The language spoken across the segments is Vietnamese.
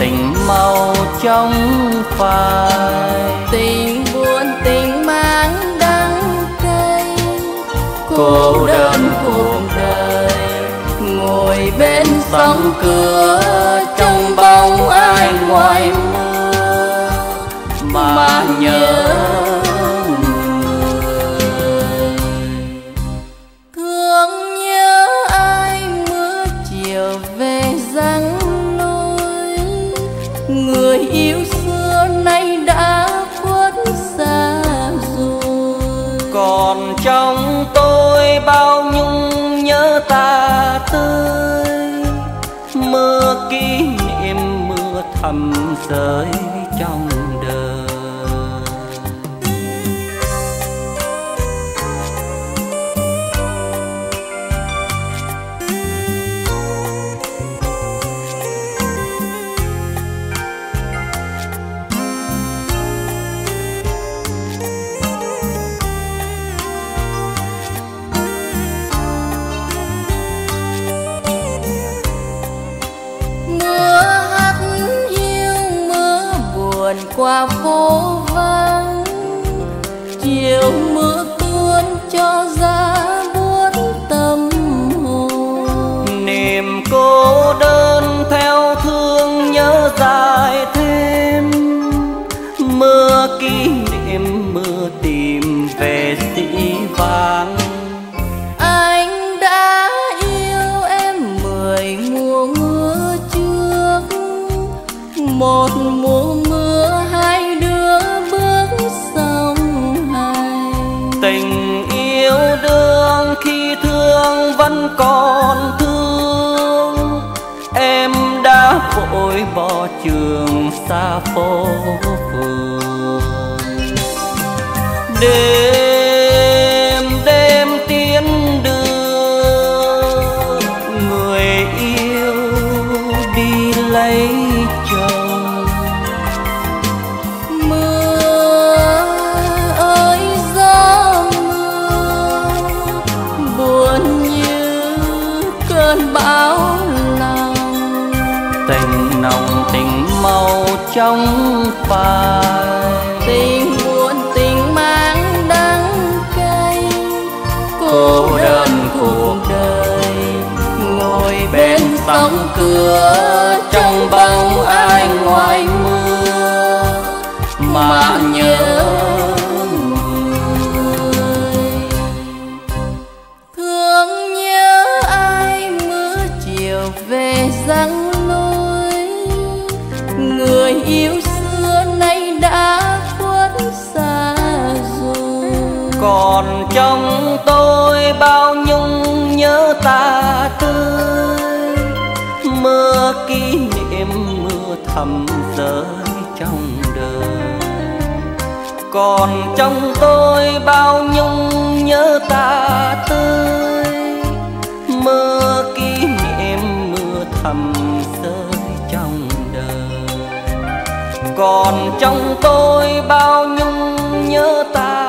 tình mau trong phai. Tình buồn tình mang đắng cay. Cô đơn cuộc đời. Ngồi bên sóng cửa trong bóng ai ngoài mơ. mà nhớ thầm rơi tình yêu đương khi thương vẫn còn thương. Em đã vội bỏ trường xa phố phường. Để trong phai tình buồn, tình mang đắng cay, cô đơn cuộc đời, ngồi bên sóng cửa tới trong đời. Còn trong tôi bao nhung nhớ ta tươi, mơ kỷ niệm mưa thầm rơi trong đời. Còn trong tôi bao nhung nhớ ta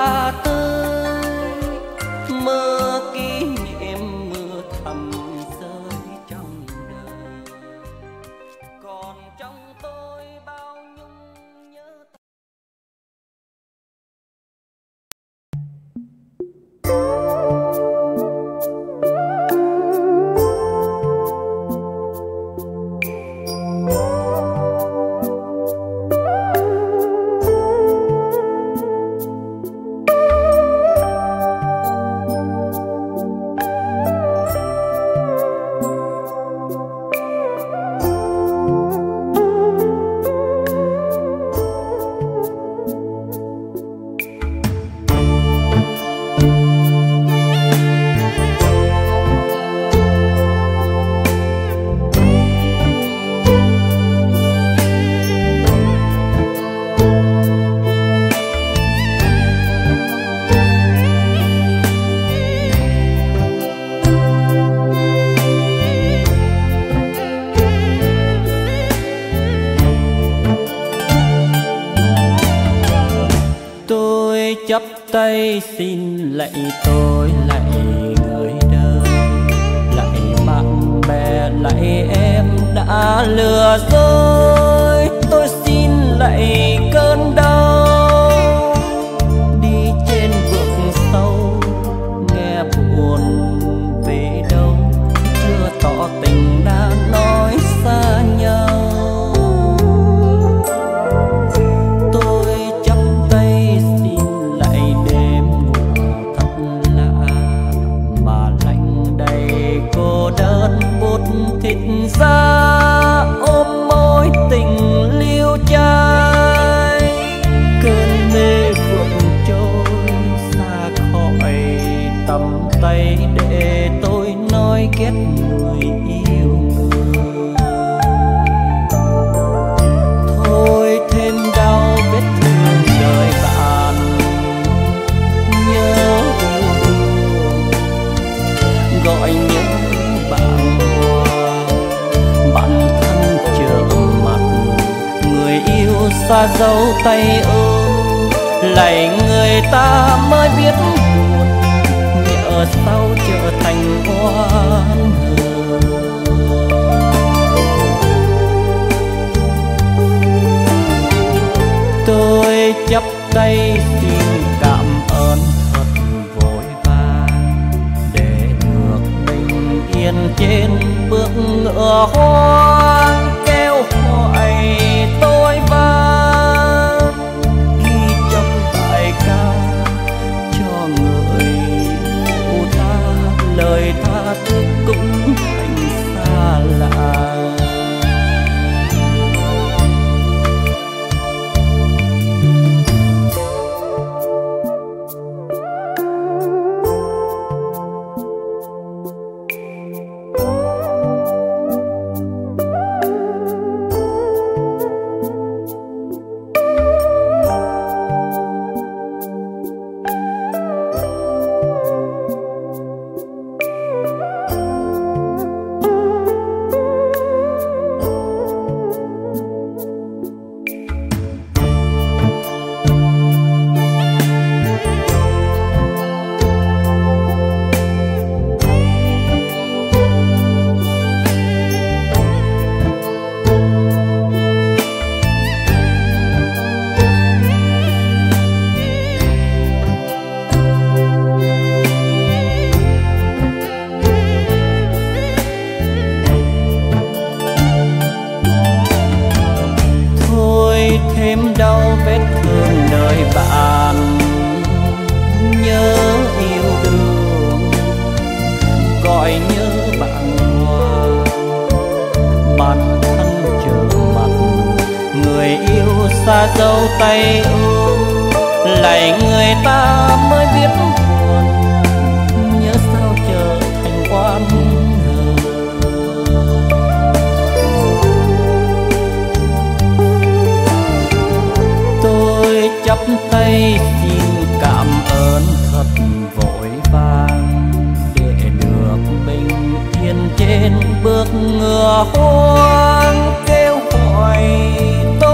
dấu tay ôm lạy người ta mới biết buồn nhỡ sau trở thành oan tôi chấp tay xin cảm ơn thật vội vàng, để được bình yên trên bước ngựa hoang, kêu hỏi tôi thêm đau vết thương đời bạn. Nhớ yêu thương, gọi nhớ bạn hoa bạn thân trở mặt, người yêu xa dấu tay ôm. Lại người ta mới biết hoang kêu gọi tôi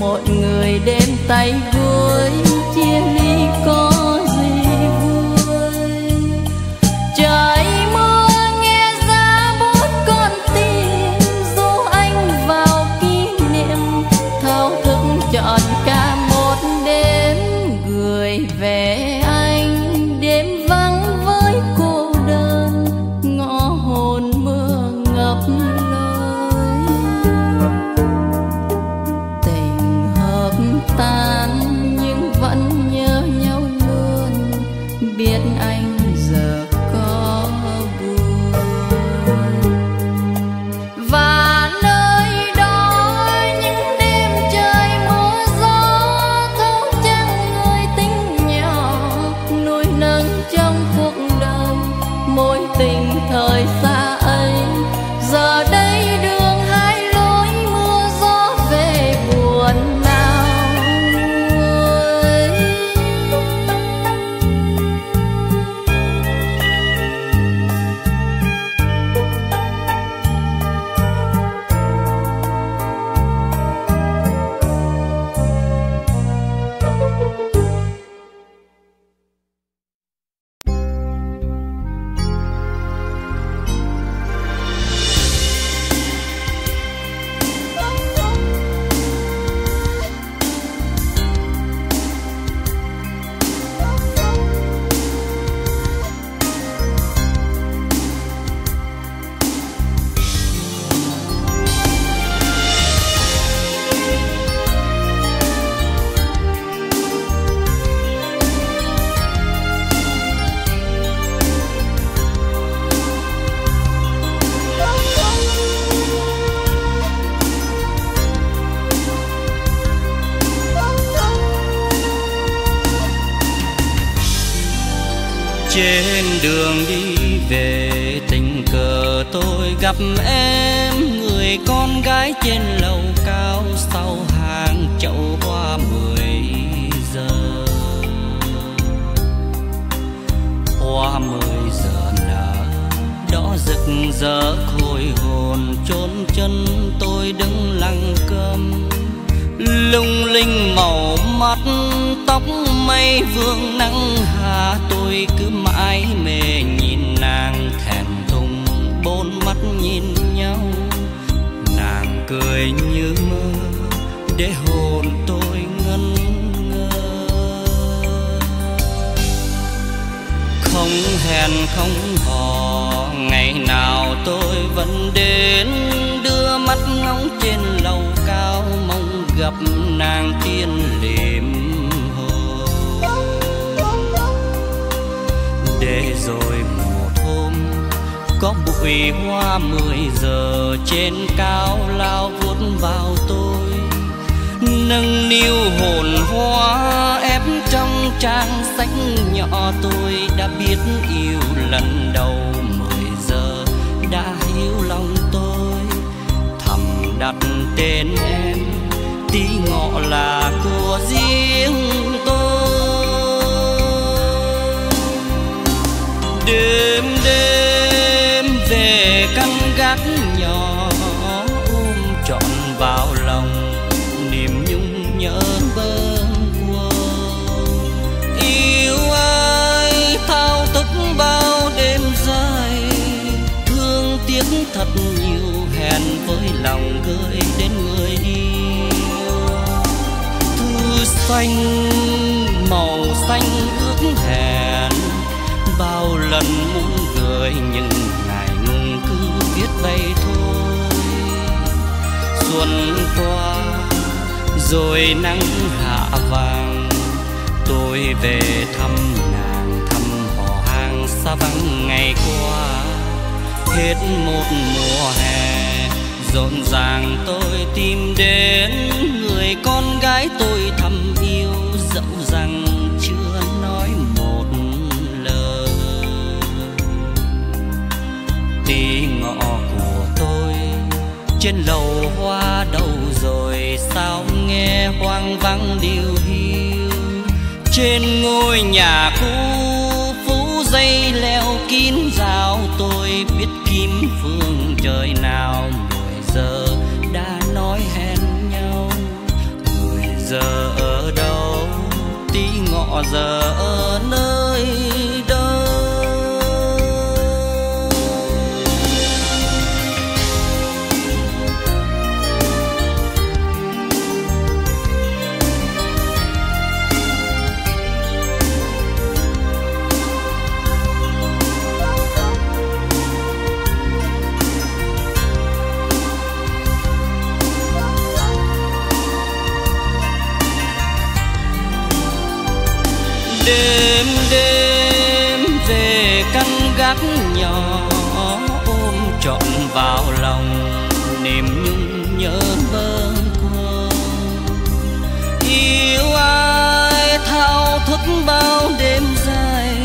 Mọi người đem tay vui chia ly con. Trên đường đi về, tình cờ tôi gặp em, người con gái trên lầu cao sau hàng chậu hoa mười giờ. Hoa mười giờ nở đỏ rực rỡ khôi hồn chốn chân tôi đứng lặng cơm lung linh màu mắt tóc mây vương nắng hà, tôi cứ mãi mê nhìn nàng thèm thùng bốn mắt nhìn nhau. Nàng cười như mơ để hồn tôi ngân ngơ. Không hẹn, không hò, ngày nào tôi vẫn đến. Đưa mắt ngóng trên lầu cao, mong gặp nàng tiên liền. Để rồi một hôm, có bụi hoa mười giờ trên cao lao vút vào tôi. Nâng niu hồn hoa ép trong trang sách nhỏ tôi đã biết yêu lần đầu mười giờ đã hiểu lòng tôi. Thầm đặt tên em, tí ngọ là của riêng tôi. Đêm đêm về căn gác nhỏ ôm trọn vào lòng, niềm nhung nhớ bơ khuâng yêu ai thao thức bao đêm dài, thương tiếc thật nhiều, hẹn với lòng gửi đến người yêu. Thư xanh nhưng ngài ngùng cứ viết vậy thôi. Xuân qua, rồi nắng hạ vàng. Tôi về thăm nàng thăm họ hàng xa vắng ngày qua. Hết một mùa hè, rộn ràng tôi tìm đến người con gái tôi thầm yêu trên lầu hoa đâu rồi sao nghe hoang vắng điều hiu. Trên ngôi nhà cũ phú dây leo kín rào, tôi biết kim phương trời nào. Mười giờ đã nói hẹn nhau. Mười giờ ở đâu? Tí ngọ giờ ở nơi? Niềm nhung nhớ bâng khuâng yêu ai thao thức bao đêm dài,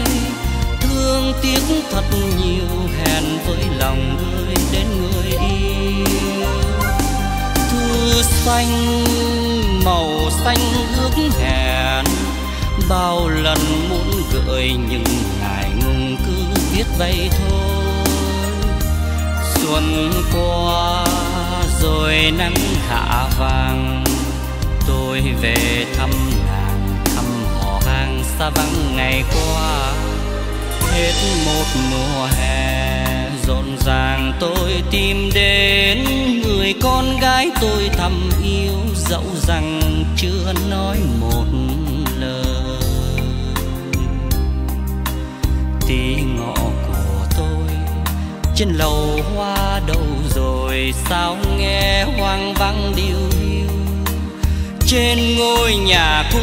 thương tiếc thật nhiều, hẹn với lòng người đến người yêu. Thư xanh, màu xanh ước hẹn, bao lần muốn gửi nhưng ngài ngùng cứ viết vậy thôi. Xuân qua rồi nắng hạ vàng. Tôi về thăm nàng thăm họ hàng xa vắng ngày qua. Hết một mùa hè, rộn ràng tôi tìm đến người con gái tôi thầm yêu. Dẫu rằng chưa nói một lời. Tí ngọ của tôi trên lầu hoa đầu rồi sao nghe hoang vắng điêu hiu. Trên ngôi nhà cũ,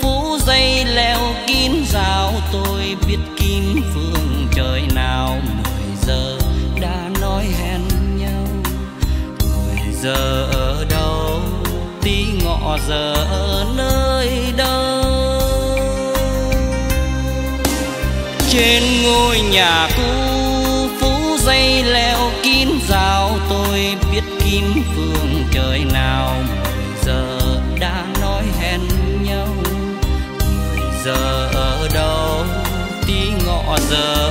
phú dây leo kín rào, tôi biết kim phương trời nào mười giờ đã nói hẹn nhau. Mười giờ ở đâu, tí ngọ giờ ở nơi đâu? Trên ngôi nhà cũ dây leo kín rào, tôi biết kim phương trời nào. Mười giờ đã nói hẹn nhau mười giờ ở đâu, tí ngọ giờ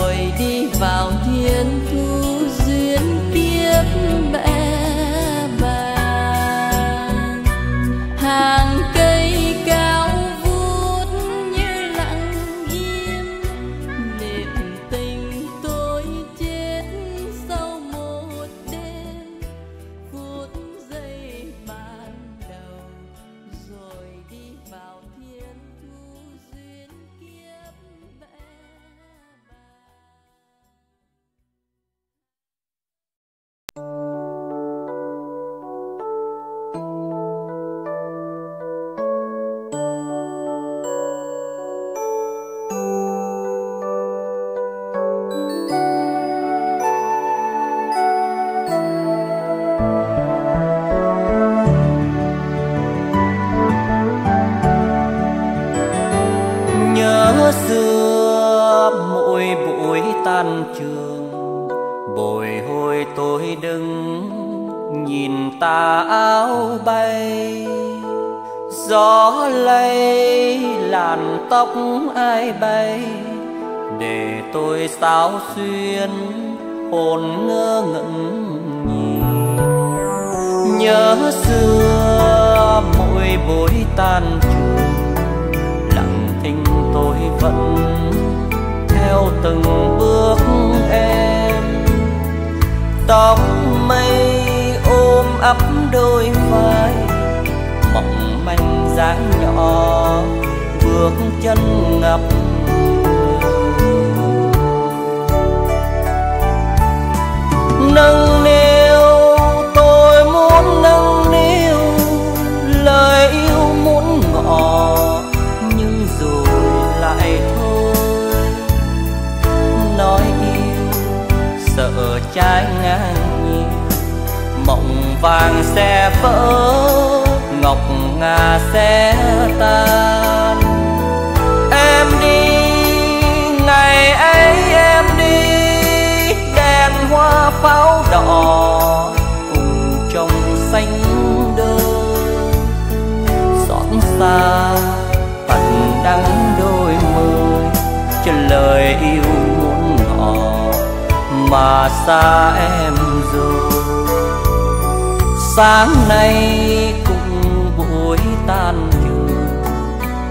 rồi đi vào thiên thu duyên kiếp bẽo vàng sẽ vỡ, ngọc ngà sẽ tan. Em đi, ngày ấy em đi, đèn hoa pháo đỏ cùng trong xanh đơn xót xa tận đắng đôi môi trên lời yêu muốn ngỏ. Mà xa em sáng nay cùng buổi tan trường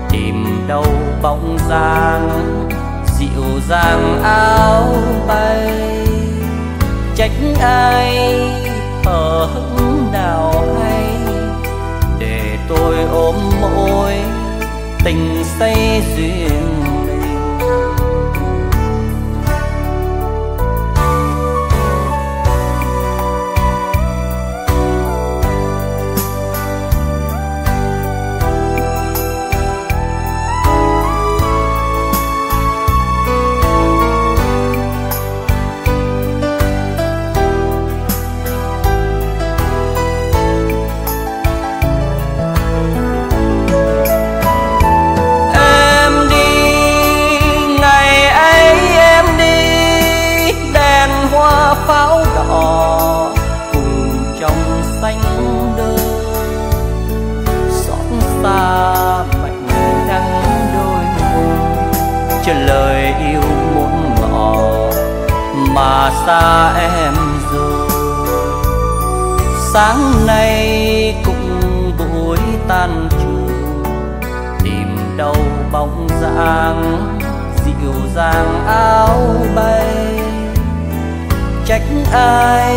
tìm đâu bóng dáng, dịu dàng áo bay. Trách ai hở hững nào hay. Để tôi ôm môi tình say duyên. xa em rồi. Sáng nay cũng buổi tan trường tìm đâu bóng dáng, dịu dàng áo bay. Trách ai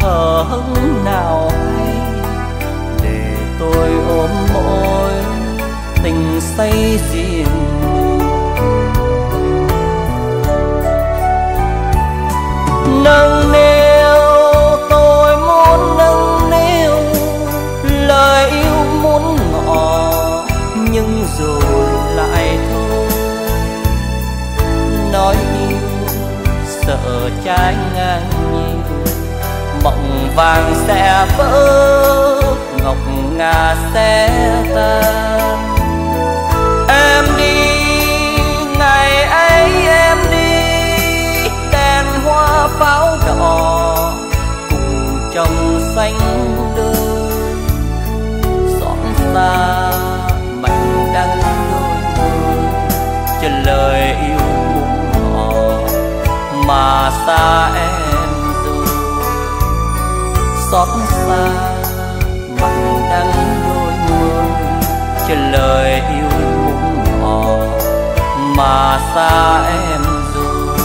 hờ hững nào hay, để tôi ôm môi, tình say gì nâng niu, tôi muốn nâng niu, lời yêu muốn ngỏ, nhưng rồi lại thôi nói yêu sợ trái ngang nhiều mộng vàng sẽ vỡ, ngọc ngà sẽ tan. Em cùng trong xanh đơn xót xa mạnh đang đôi môi. Chờ lời yêu cũng họ mà xa em rồi. Xót xa mạnh đang đôi môi. Chờ lời yêu cũng họ mà xa em rồi.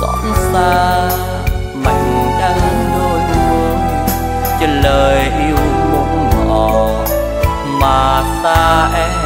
Xót xa ta em.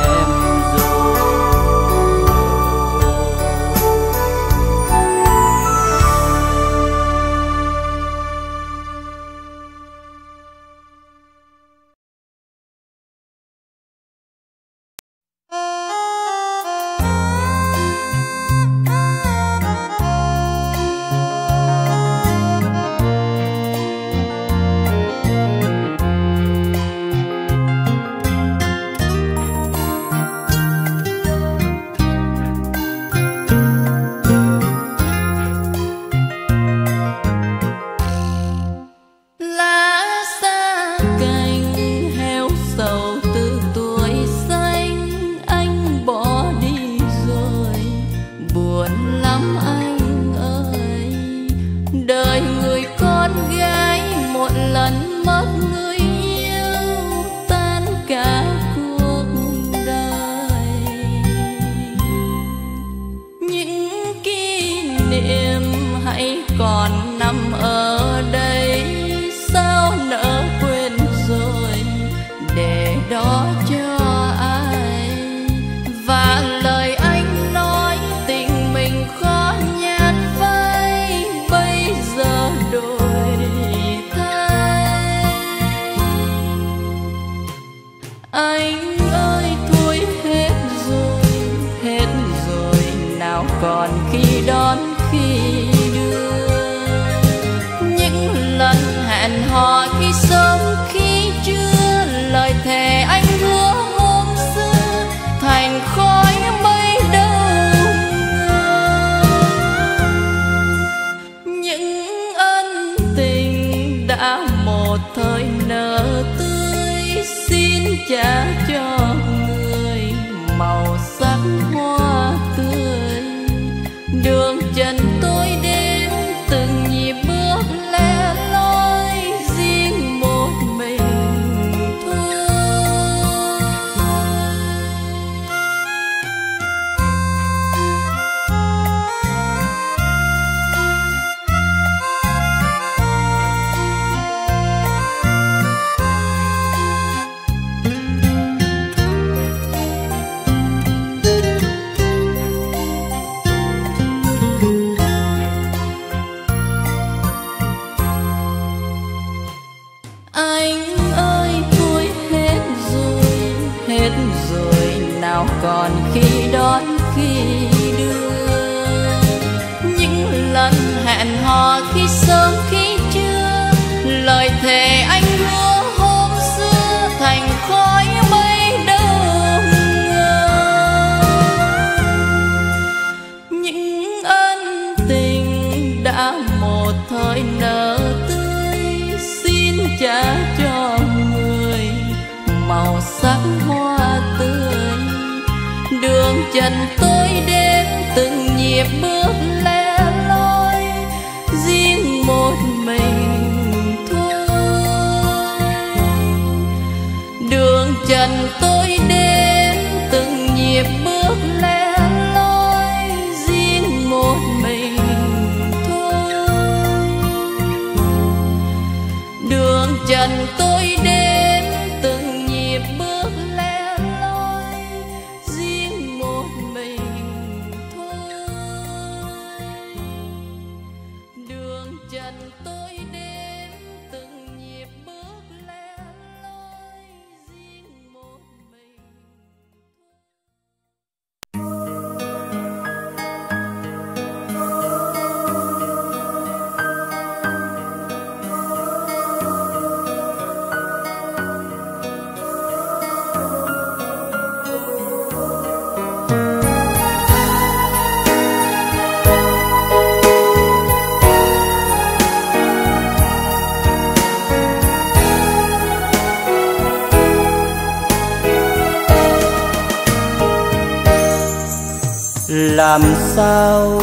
Làm sao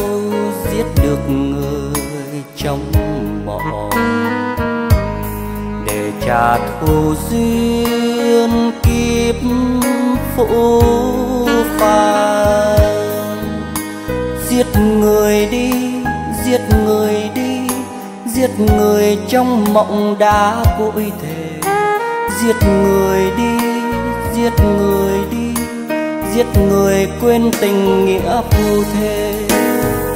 giết được người trong mộng để trả thù duyên kiếp phụ phàng. Giết người đi, giết người đi, giết người trong mộng đã cội thể giết người đi, giết người đi giết người quên tình nghĩa phù thế,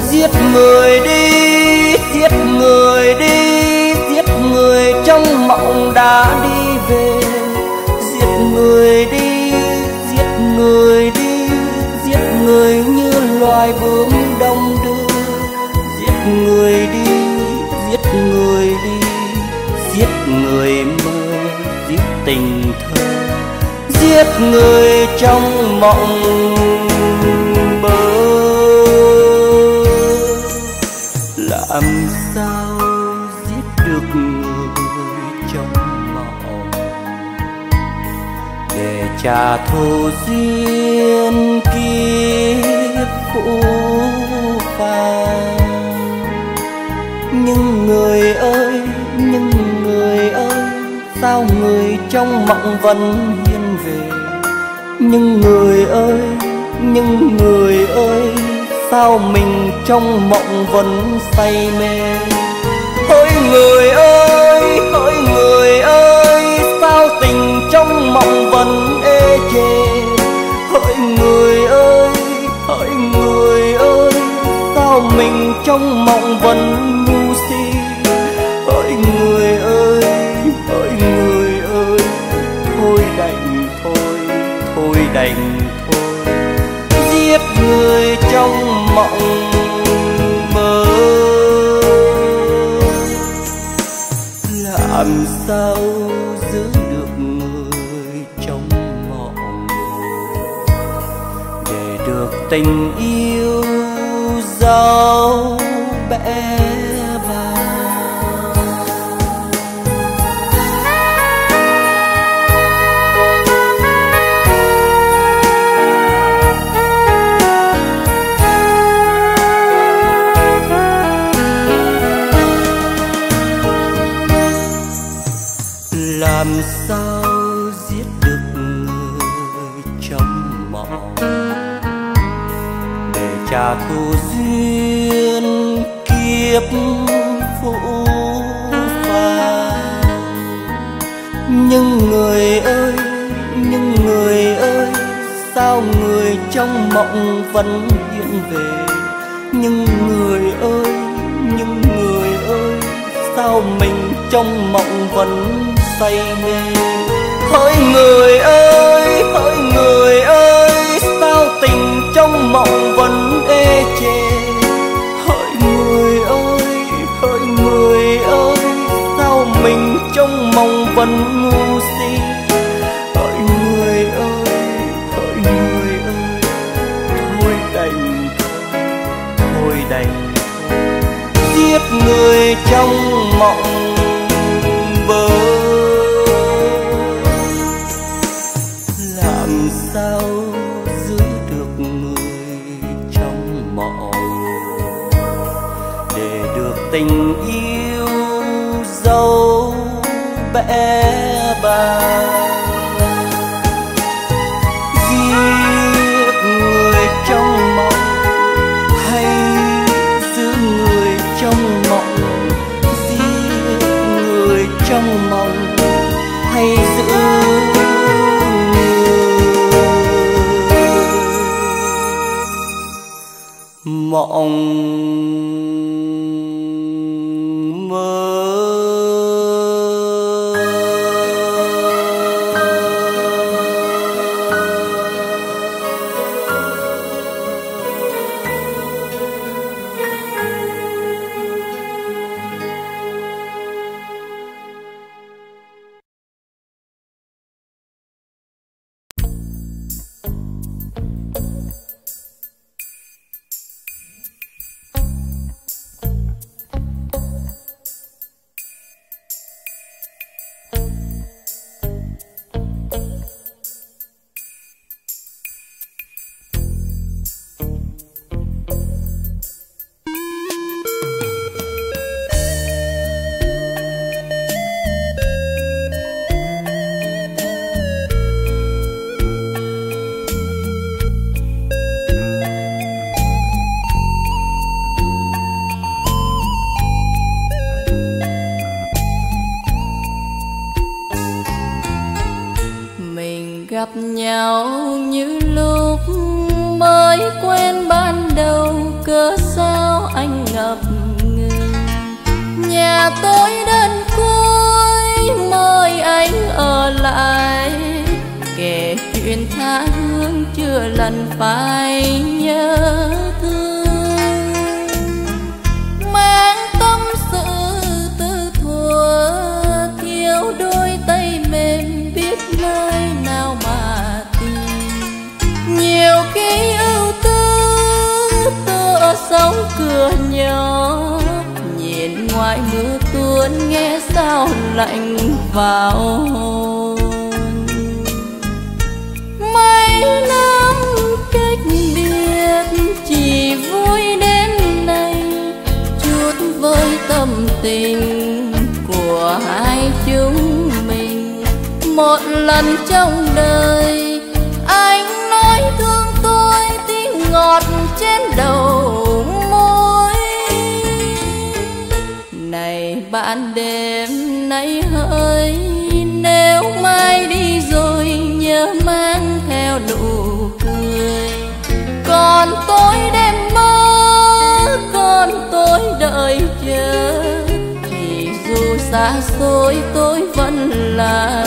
giết người đi giết người đi giết người trong mộng đã đi về. Giết người đi giết người đi giết người như loài bướm đông đưa. Giết người đi giết người đi giết người mơ giết tình giết người trong mộng bơ. Làm sao giết được người trong mộng? Để trả thù duyên kiếp phụ phàng. Nhưng người ơi, nhưng người ơi, sao người trong mộng vẫn nhưng người ơi, nhưng người ơi, sao mình trong mộng vẫn say mê? Hỡi người ơi hỡi người ơi, sao tình trong mộng vẫn ê chề? Hỡi người ơi hỡi người ơi, sao mình trong mộng vẫn tình yêu dấu bé để được tình yêu dâu bé bàng. Giết người trong mộng hay giữ người trong mộng? Giết người trong mộng hay giữ người? Mộng lạnh vào mấy năm cách biệt, chỉ vui đến nay. Chút với tâm tình của hai chúng mình, một lần trong đời, anh nói thương tôi tiếng ngọt trên đầu môi. Này bạn đêm nay hỡi, nếu mai đi rồi nhớ mang theo nụ cười. Còn tôi đêm mơ, còn tôi đợi chờ. Thì dù xa xôi, tôi vẫn là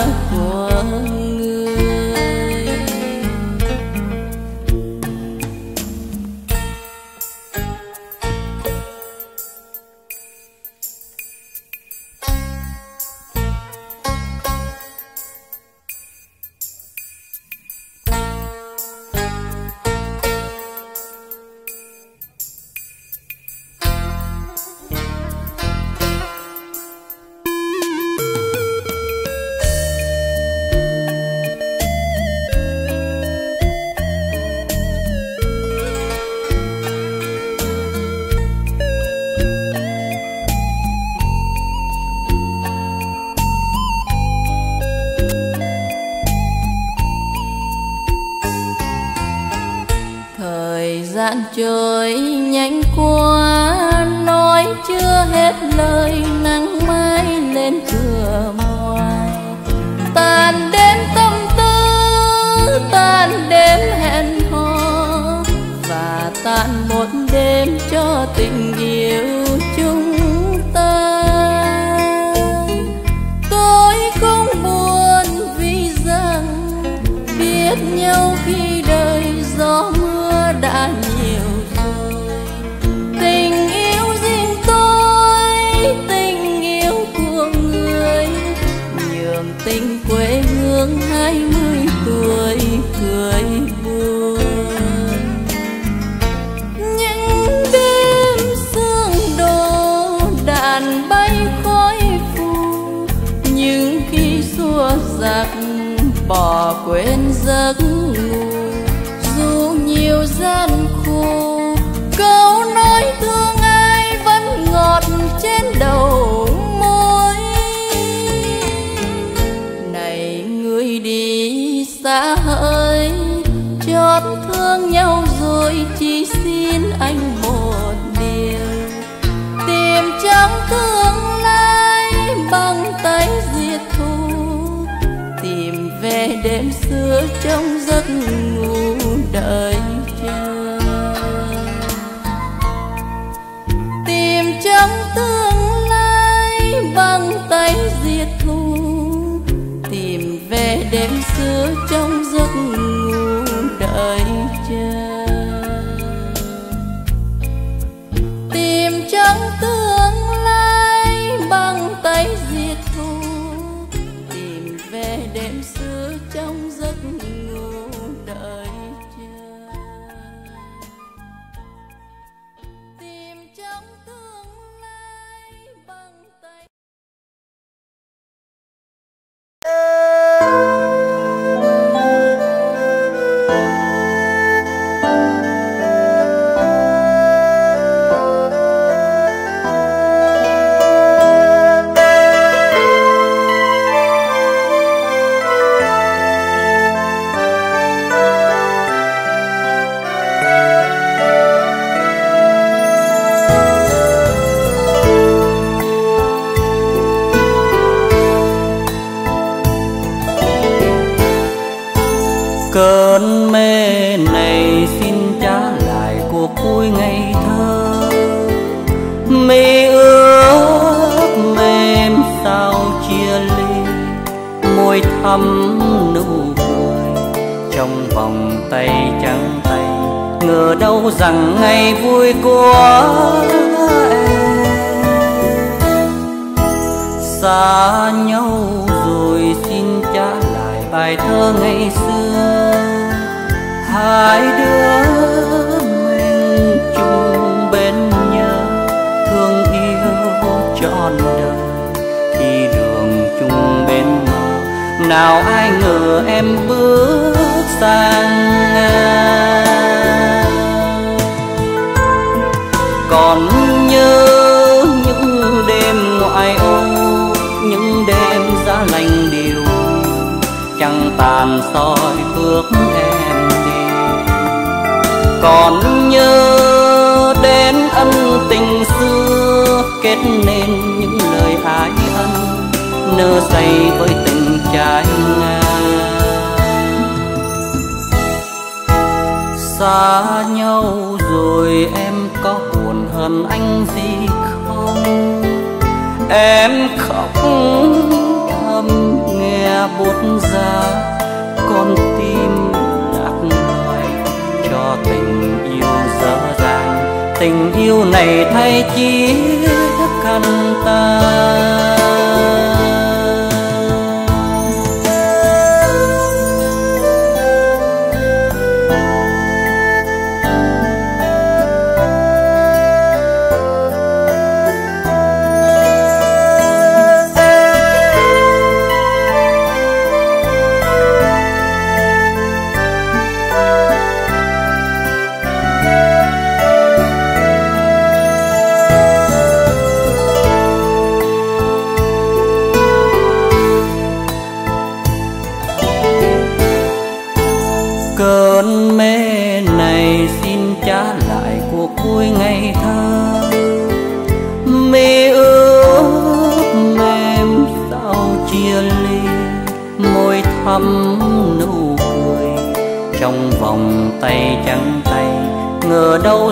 Thời gian trôi nhanh qua, nói chưa hết lời, nắng mai lên cửa ngoài. Tàn đêm tâm tư, tàn đêm hẹn hò, và tàn một đêm cho tình yêu. Bỏ quên giấc ngủ. Dù nhiều gian khổ, câu nói thương ai vẫn ngọt trên đầu môi. Này người đi xa hỡi, chót thương nhau rồi chỉ xin anh một điều. Tìm trong tương lai bằng tay diệt thù tìm đêm xưa trong giấc ngủ đợi xa nhau rồi em có buồn hơn anh gì không em khóc thầm nghe buốt ra, con tim lạc loài cho tình yêu dở dàng tình yêu này thay chi khăn ta.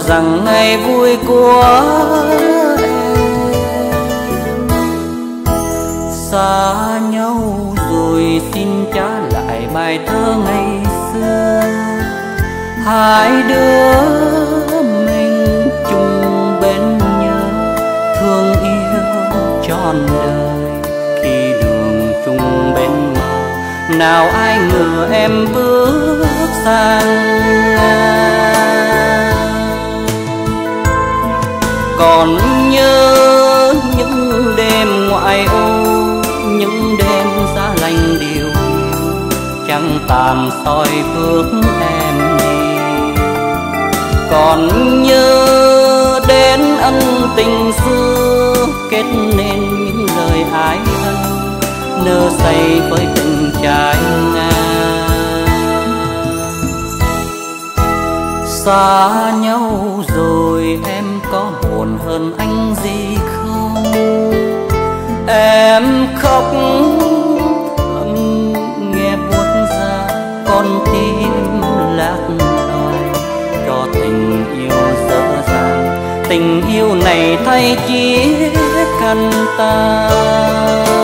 Rằng ngày vui của em. Xa nhau rồi xin trả lại bài thơ ngày xưa. Hai đứa mình chung bên nhau, thương yêu trọn đời. Khi đường chung bên mơ nào ai ngờ em bước sang nhớ những đêm ngoại ô, những đêm giá lạnh điều chẳng tàn soi bước em đi. Còn nhớ đến ân tình xưa, kết nên những lời ái ân nơ say với tình trái ngang xa nhau rồi em còn hơn anh gì không? Em khóc, thầm nghe buốt ra, con tim lạc loài, cho tình yêu dở dàng. Tình yêu này thay chiếc căn tàn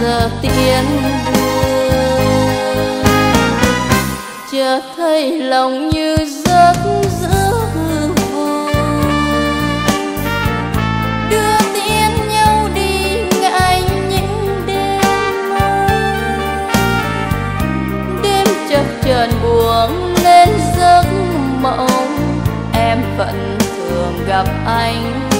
giờ tiến chờ thấy lòng như giấc giữa hư vô đưa tiến nhau đi ngại những đêm mơ. Đêm chập chờn buồn lên giấc mộng. Em vẫn thường gặp anh.